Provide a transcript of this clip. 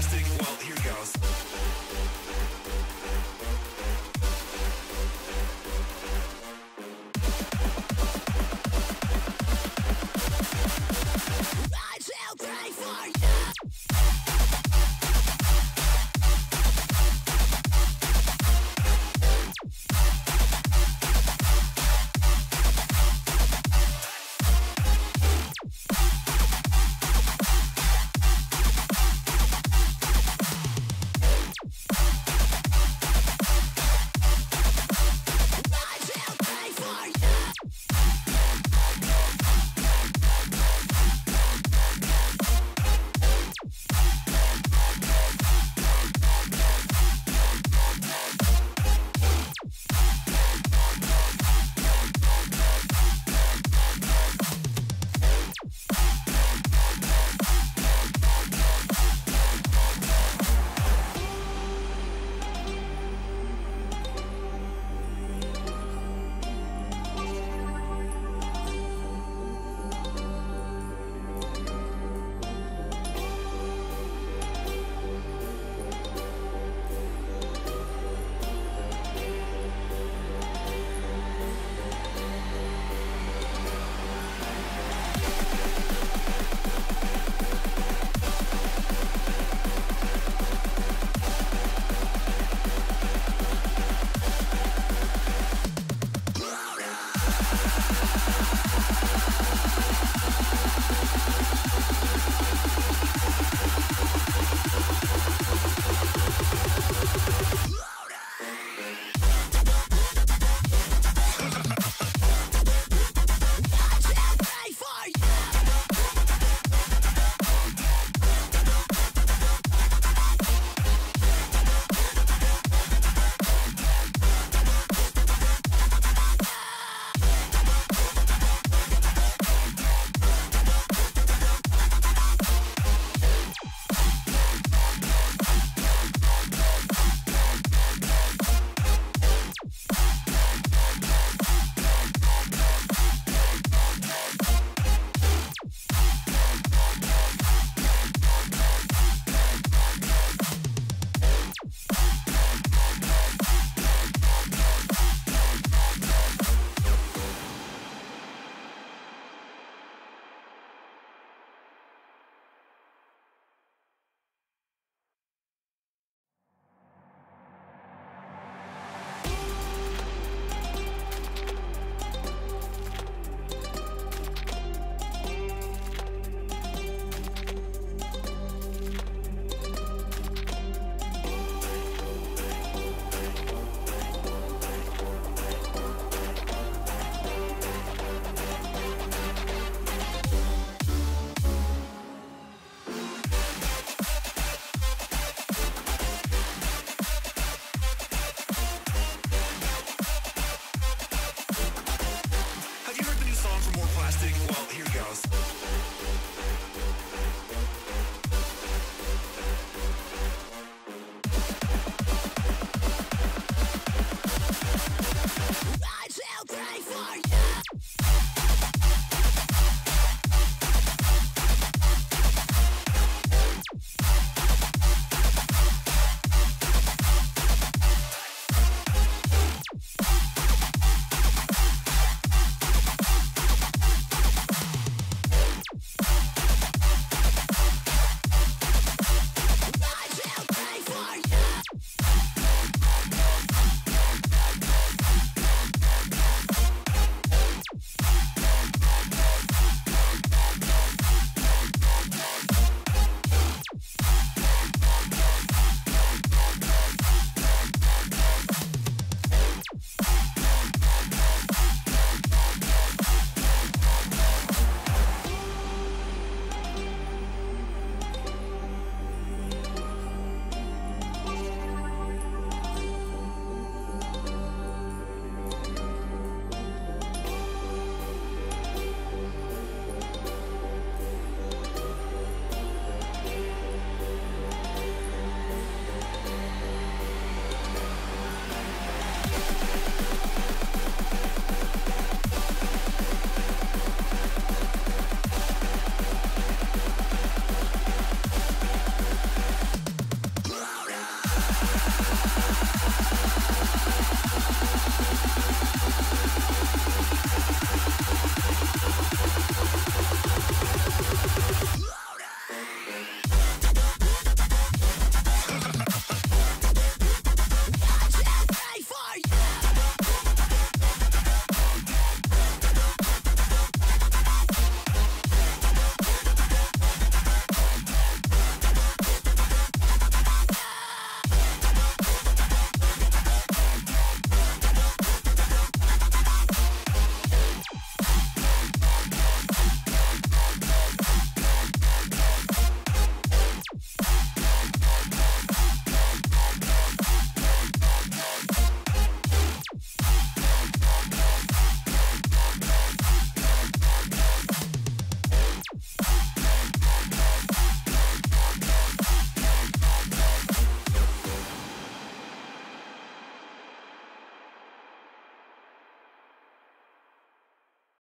fantastic. Well, here goes.